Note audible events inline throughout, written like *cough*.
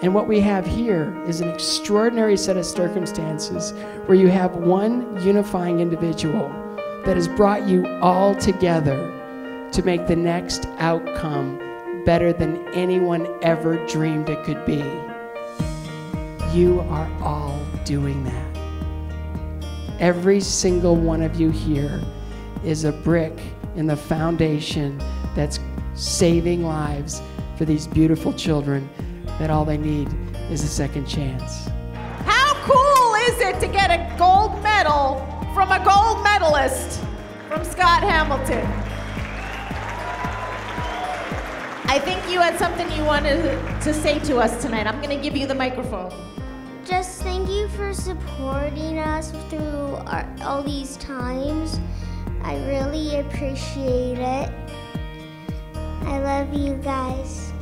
And what we have here is an extraordinary set of circumstances where you have one unifying individual that has brought you all together to make the next outcome better than anyone ever dreamed it could be. You are all doing that. Every single one of you here is a brick in the foundation that's saving lives for these beautiful children that all they need is a second chance. How cool is it to get a gold medal from a gold medalist from Scott Hamilton? I think you had something you wanted to say to us tonight. I'm going to give you the microphone. Just thank you for supporting us through our, all these times. I really appreciate it. I love you guys.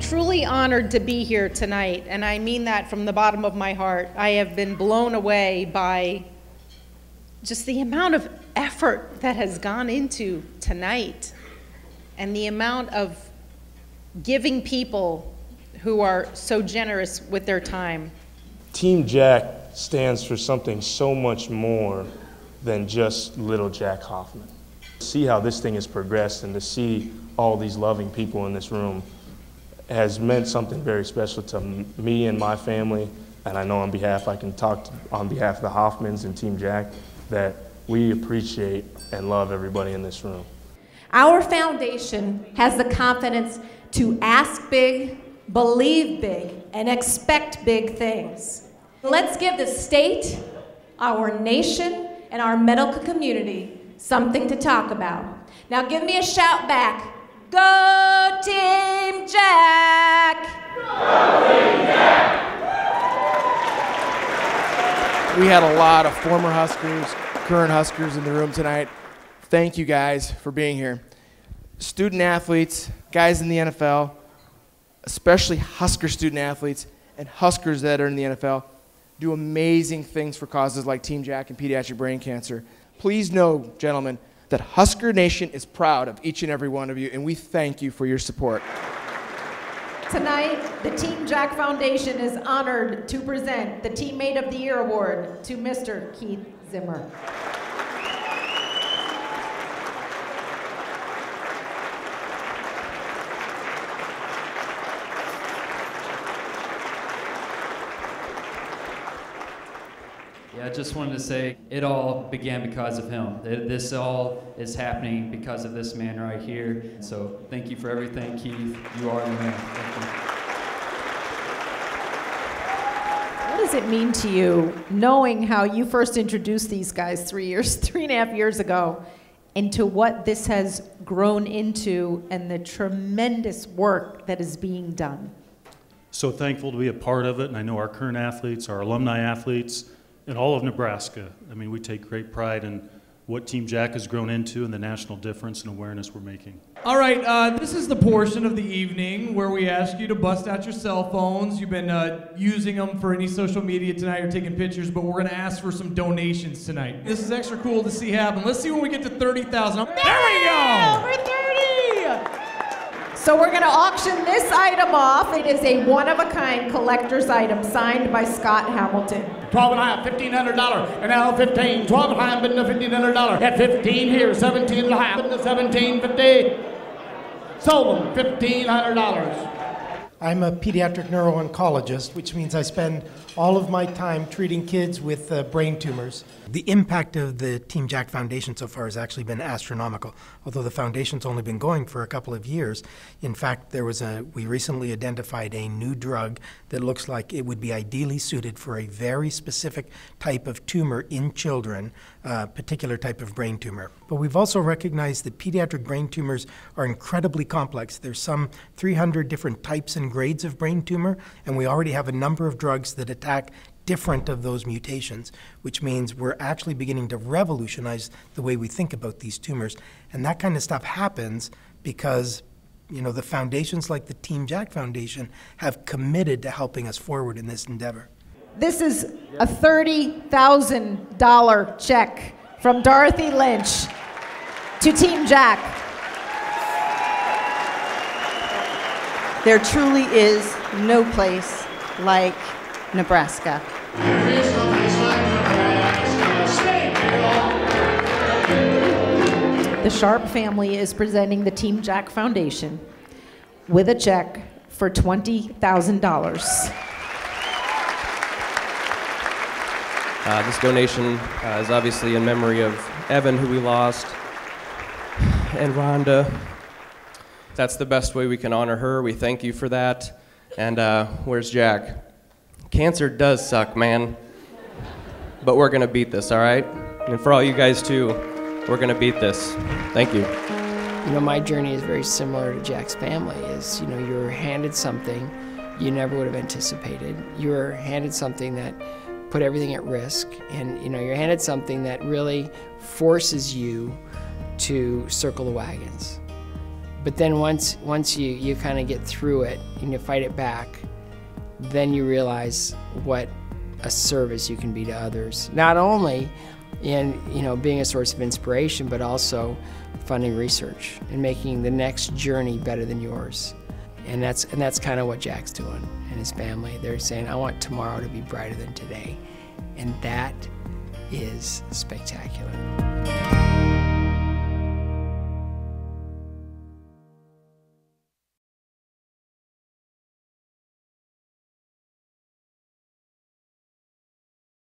Truly honored to be here tonight, and I mean that from the bottom of my heart. I have been blown away by just the amount of effort that has gone into tonight and the amount of giving people who are so generous with their time. Team Jack stands for something so much more than just little Jack Hoffman. See how this thing has progressed and to see all these loving people in this room has meant something very special to me and my family. And I know on behalf, I can talk to, on behalf of the Hoffmans and Team Jack, that we appreciate and love everybody in this room. Our foundation has the confidence to ask big, believe big, and expect big things. Let's give the state, our nation, and our medical community something to talk about. Now give me a shout back. Go Team Jack! Go Team Jack! We had a lot of former Huskers, current Huskers in the room tonight. Thank you guys for being here. Student athletes, guys in the NFL, especially Husker student athletes and Huskers that are in the NFL, do amazing things for causes like Team Jack and pediatric brain cancer. Please know, gentlemen, that Husker Nation is proud of each and every one of you, and we thank you for your support. Tonight, the Team Jack Foundation is honored to present the Teammate of the Year Award to Mr. Keith Zimmer. Yeah, I just wanted to say it all began because of him. This all is happening because of this man right here. So thank you for everything, Keith. You are the man. What does it mean to you knowing how you first introduced these guys three years, *laughs* three and a half years ago, into what this has grown into and the tremendous work that is being done? So thankful to be a part of it, and I know our current athletes, our alumni athletes, in all of Nebraska. I mean, we take great pride in what Team Jack has grown into and the national difference and awareness we're making. All right, uh, this is the portion of the evening where we ask you to bust out your cell phones. You've been uh, using them for any social media tonight or taking pictures, but we're going to ask for some donations tonight. This is extra cool to see happen. Let's see when we get to 30,000. There we go! We're 30! So we're going to auction this item off. It is a one-of-a-kind collector's item signed by Scott Hamilton. 12 and a half, $1,500. And now 15. 12 and a half, bidding to $1,500. At 15 here, 17 and a half, bidding to 1750. Sold them, $1,500. I'm a pediatric neuro-oncologist, which means I spend all of my time treating kids with uh, brain tumors. The impact of the Team Jack Foundation so far has actually been astronomical. Although the foundation's only been going for a couple of years, in fact, there was a we recently identified a new drug that looks like it would be ideally suited for a very specific type of tumor in children, a uh, particular type of brain tumor. But we've also recognized that pediatric brain tumors are incredibly complex. There's some 300 different types and grades of brain tumor, and we already have a number of drugs that attack different of those mutations, which means we're actually beginning to revolutionize the way we think about these tumors. And that kind of stuff happens because you know, the foundations like the Team Jack Foundation have committed to helping us forward in this endeavor. This is a $30,000 check from Dorothy Lynch to Team Jack. There truly is no place like Nebraska. The Sharp family is presenting the Team Jack Foundation with a check for $20,000. Uh, this donation uh, is obviously in memory of Evan, who we lost, and Rhonda. That's the best way we can honor her. We thank you for that. And uh, where's Jack? Cancer does suck, man. But we're going to beat this, all right? And for all you guys, too, we're going to beat this. Thank you. You know, my journey is very similar to Jack's family. Is you know, you're handed something you never would have anticipated. You're handed something that put everything at risk, and you know, you're handed something that really forces you to circle the wagons. But then once once you you kind of get through it and you fight it back, then you realize what a service you can be to others. Not only in you know being a source of inspiration, but also funding research and making the next journey better than yours. And that's and that's kind of what Jack's doing and his family. They're saying, I want tomorrow to be brighter than today. And that is spectacular.